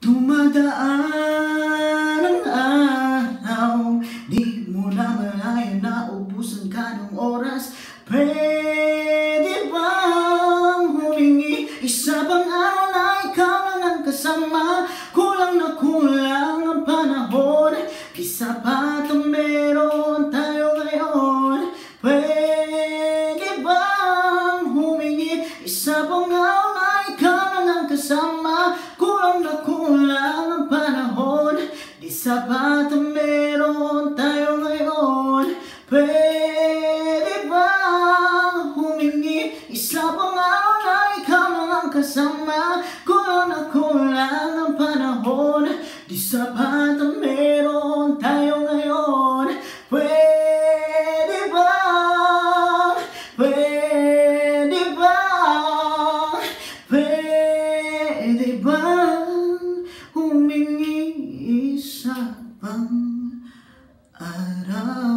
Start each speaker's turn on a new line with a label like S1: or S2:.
S1: Dumadaan ang araw Di mo na malaya na ubusan ka ng oras. Pwede bang humingi? Isa pang na ikaw lang ang kasama? Kulang na kulang ang panahon. Di sapat sapat ang meron tayo ngayon. Pwede bang humingi Isa pang araw na ikaw lang ang kasama? Kulang na kulang ang panahon. Di sapat ang meron tayo ngayon. Pwede bang Pwede bang Pwede bang humingi sapan arah.